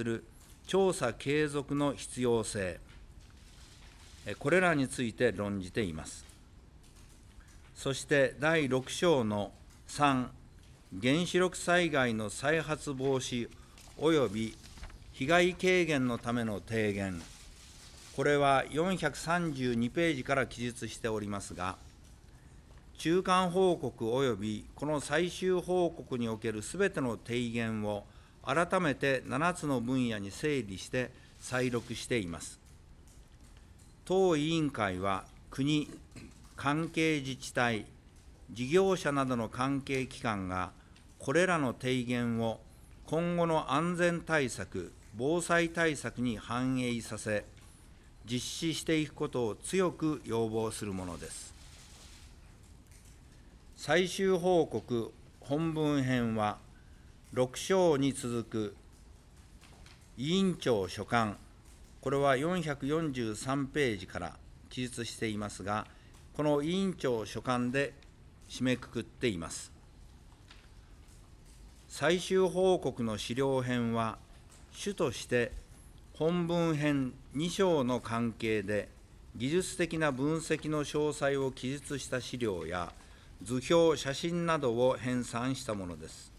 する調査継続の必要性、これらについて論じています。そして第6章の3、原子力災害の再発防止及び被害軽減のための提言、これは432ページから記述しておりますが、中間報告及びこの最終報告におけるすべての提言を改めて7つの分野に整理して再録しています。当委員会は国、関係自治体、事業者などの関係機関がこれらの提言を今後の安全対策、防災対策に反映させ、実施していくことを強く要望するものです。最終報告本文編は、6章に続く委員長所管、これは443ページから記述していますが、この委員長所管で締めくくっています。最終報告の資料編は、主として本文編2章の関係で、技術的な分析の詳細を記述した資料や、図表、写真などを編纂したものです。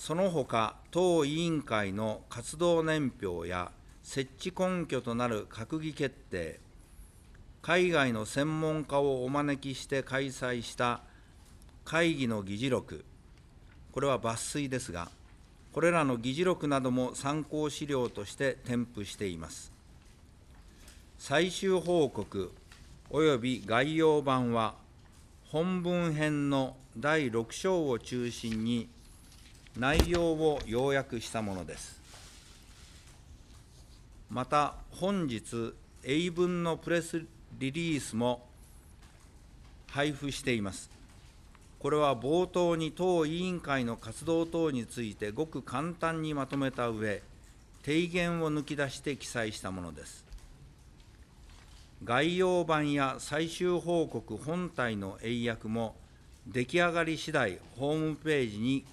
その他、当委員会の活動年表や設置根拠となる閣議決定、海外の専門家をお招きして開催した会議の議事録、これは抜粋ですが、これらの議事録なども参考資料として添付しています。最終報告及び概要版は、本文編の第6章を中心に、内容を要約したものです。また、本日、英文のプレスリリースも配布しています。これは冒頭に当委員会の活動等についてごく簡単にまとめた上、提言を抜き出して記載したものです。概要版や最終報告本体の英訳も出来上がり次第ホームページに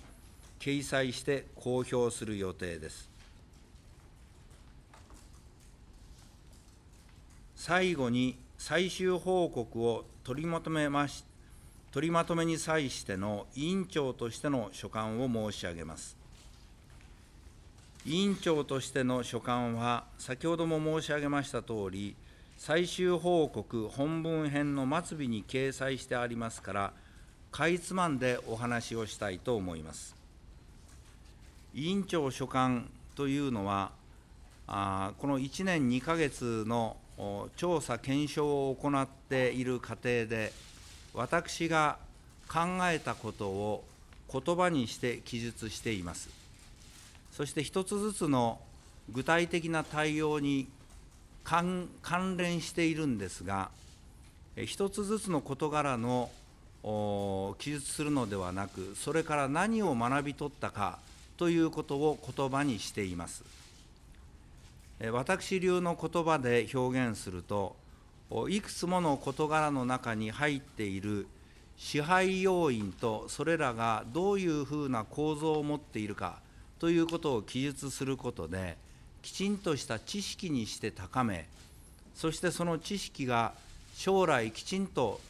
掲載して公表する予定です。最後に最終報告を取りまとめまし取りまとめに際しての委員長としての所感を申し上げます。委員長としての所感は、先ほども申し上げましたとおり、最終報告本文編の末尾に掲載してありますから、かいつまんでお話をしたいと思います。委員長所管というのは、あこの1年2か月の調査・検証を行っている過程で、私が考えたことを言葉にして記述しています。そして一つずつの具体的な対応に関連しているんですが、一つずつの事柄の記述するのではなく、それから何を学び取ったかということを言葉にしています。私流の言葉で表現すると、いくつもの事柄の中に入っている支配要因とそれらがどういうふうな構造を持っているかということを記述することで、きちんとした知識にして高め、そしてその知識が将来きちんと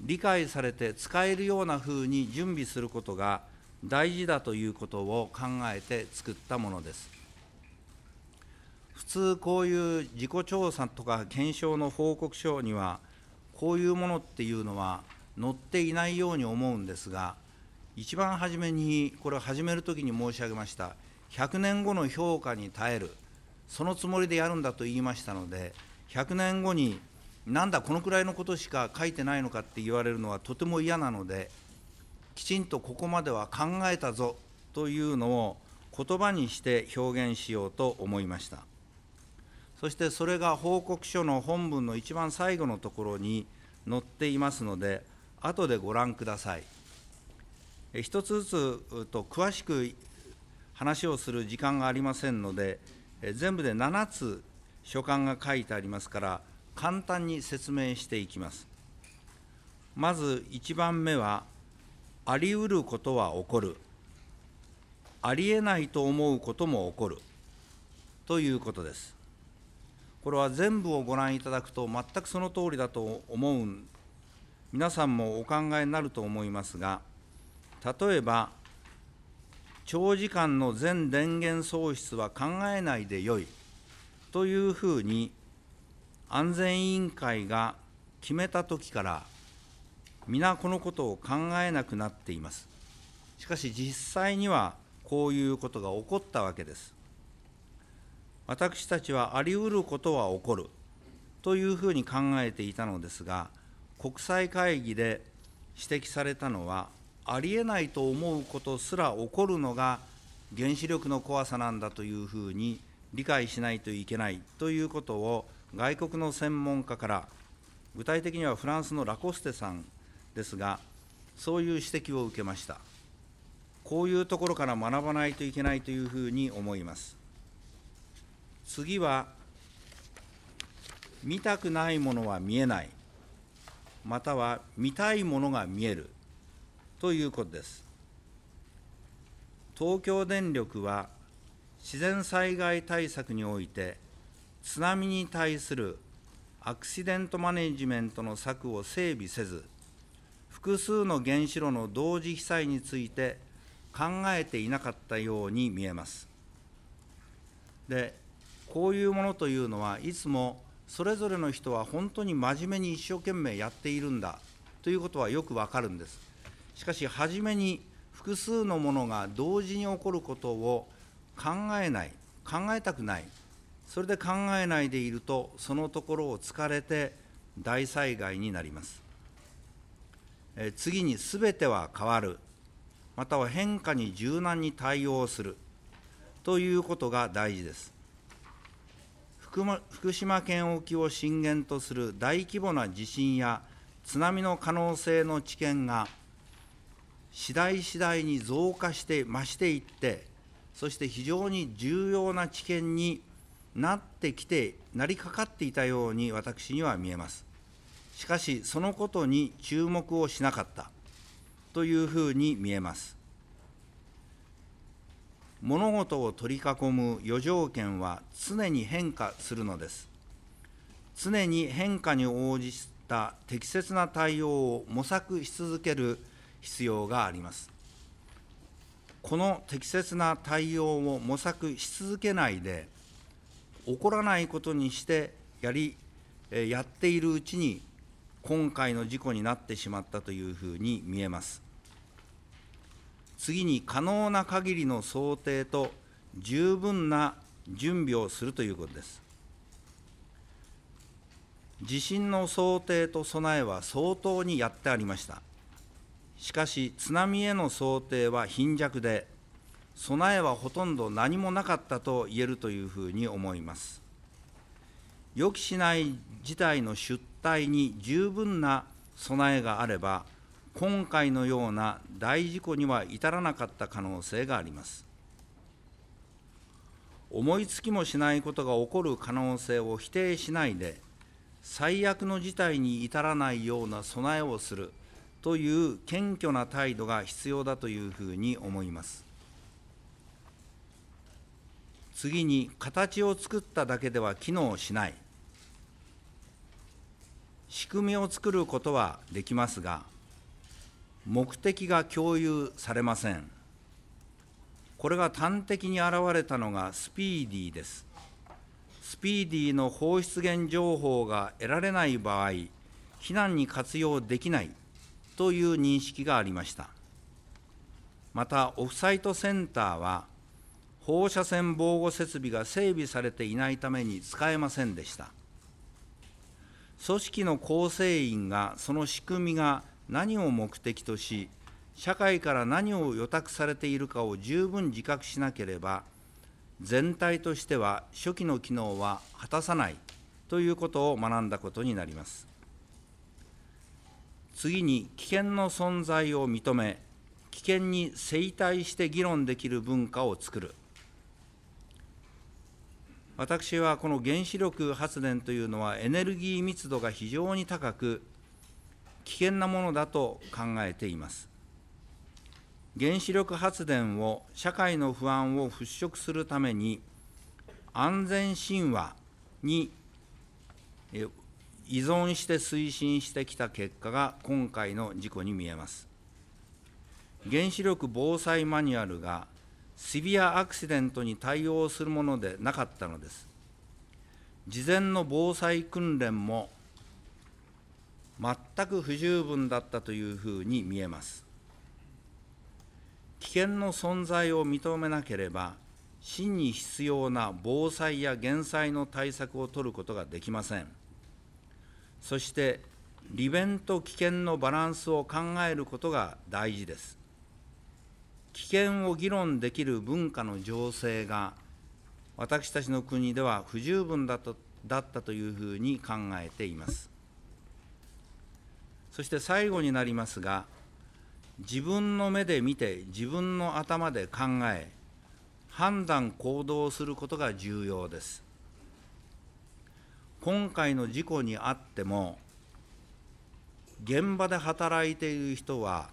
理解されて使えるようなふうに準備することが大事だということを考えて作ったものです。普通こういう自己調査とか検証の報告書にはこういうものっていうのは載っていないように思うんですが一番初めにこれを始める時に申し上げました100年後の評価に耐えるそのつもりでやるんだと言いましたので、100年後に、なんだ、このくらいのことしか書いてないのかって言われるのはとても嫌なので、きちんとここまでは考えたぞというのを言葉にして表現しようと思いました。そしてそれが報告書の本文の一番最後のところに載っていますので、後でご覧ください。一つずつと詳しく話をする時間がありませんので、全部で7つ書簡が書いてありますから、簡単に説明していきます。まず1番目は、あり得ることは起こる。ありえないと思うことも起こる。ということです。これは全部をご覧いただくと全くその通りだと思う皆さんもお考えになると思いますが例えば長時間の全電源喪失は考えないでよい。というふうに安全委員会が決めたときから皆このことを考えなくなっています。しかし実際にはこういうことが起こったわけです。私たちはあり得ることは起こる。というふうに考えていたのですが国際会議で指摘されたのはありえないと思うことすら起こるのが原子力の怖さなんだというふうに理解しないといけない。ということを外国の専門家から具体的にはフランスのラコステさんですがそういう指摘を受けました。こういうところから学ばないといけないというふうに思います。次は見たくないものは見えない。または見たいものが見える。ということです。東京電力は自然災害対策において津波に対するアクシデントマネジメントの策を整備せず複数の原子炉の同時被災について考えていなかったように見えます。でこういうものというのはいつもそれぞれの人は本当に真面目に一生懸命やっているんだということはよくわかるんです。しかし初めに複数のものが同時に起こることを考えない考えたくないそれで考えないでいるとそのところを疲れて大災害になります次に全ては変わるまたは変化に柔軟に対応するということが大事です。福島県沖を震源とする大規模な地震や津波の可能性の知見が次第次第に増加して増していってそして非常に重要な知見になってきてなりかかっていたように私には見えます。しかしそのことに注目をしなかった。というふうに見えます。物事を取り囲む余条件は常に変化するのです。常に変化に応じた適切な対応を模索し続ける必要があります。この適切な対応を模索し続けないで、起こらないことにしてやり、やっているうちに、今回の事故になってしまったというふうに見えます。次に、可能な限りの想定と十分な準備をするということです。地震の想定と備えは相当にやってありました。しかし津波への想定は貧弱で備えはほとんど何もなかったと言えるというふうに思います予期しない事態の出退に十分な備えがあれば今回のような大事故には至らなかった可能性があります。思いつきもしないことが起こる可能性を否定しないで最悪の事態に至らないような備えをするという謙虚な態度が必要だというふうに思います。次に形を作っただけでは機能しない。仕組みを作ることはできますが目的が共有されません。これが端的に現れたのがスピーディーです。スピーディーの放出源情報が得られない場合避難に活用できないという認識がありました。またオフサイトセンターは放射線防護設備が整備されていないために使えませんでした。組織の構成員がその仕組みが何を目的とし社会から何を予託されているかを十分自覚しなければ全体としては初期の機能は果たさないということを学んだことになります。次に危険の存在を認め危険に正対して議論できる文化を作る。私はこの原子力発電というのはエネルギー密度が非常に高く危険なものだと考えています原子力発電を社会の不安を払拭するために、安全神話に依存して推進してきた結果が今回の事故に見えます。原子力防災マニュアルがシビアアクシデントに対応するものでなかったのです。事前の防災訓練も全く不十分だったというふうに見えます。危険の存在を認めなければ、真に必要な防災や減災の対策を取ることができません。そして、利便と危険のバランスを考えることが大事です。危険を議論できる文化の情勢が、私たちの国では不十分だとだったというふうに考えています。そして最後になりますが、自分の目で見て、自分の頭で考え、判断、行動することが重要です。今回の事故にあっても、現場で働いている人は、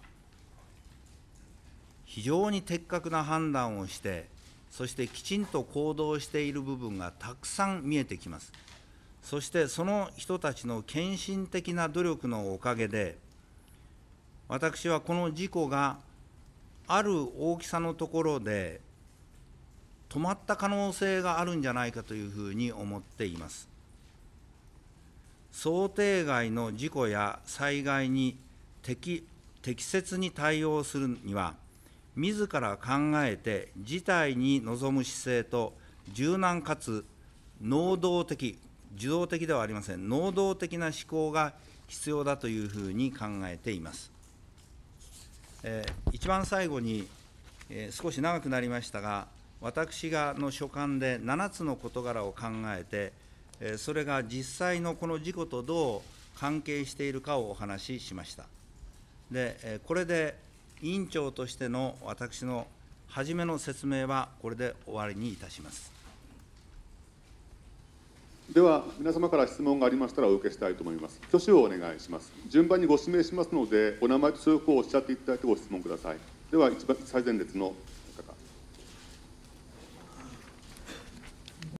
非常に的確な判断をして、そしてきちんと行動している部分がたくさん見えてきます。そしてその人たちの献身的な努力のおかげで、私はこの事故がある大きさのところで止まった可能性があるんじゃないかというふうに思っています。想定外の事故や災害に適適切に対応するには、自ら考えて事態に臨む姿勢と柔軟かつ能動的、受動的ではありません、能動的な思考が必要だというふうに考えています。えー、一番最後に、えー、少し長くなりましたが、私がの所感で7つの事柄を考えて、えー、それが実際のこの事故とどう関係しているかをお話ししました。で、えこれで委員長としての私の初めの説明はこれで終わりにいたします。では、皆様から質問がありましたらお受けしたいと思います。挙手をお願いします。順番にご指名しますので、お名前と所属をおっしゃっていただいてご質問ください。では、一番最前列の